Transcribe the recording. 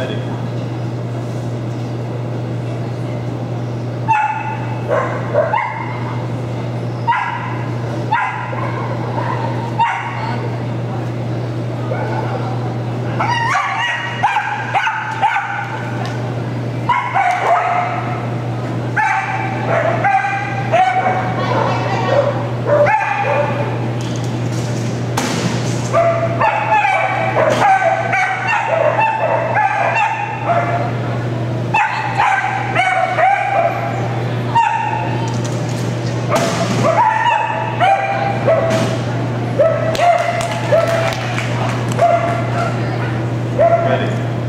already. ready.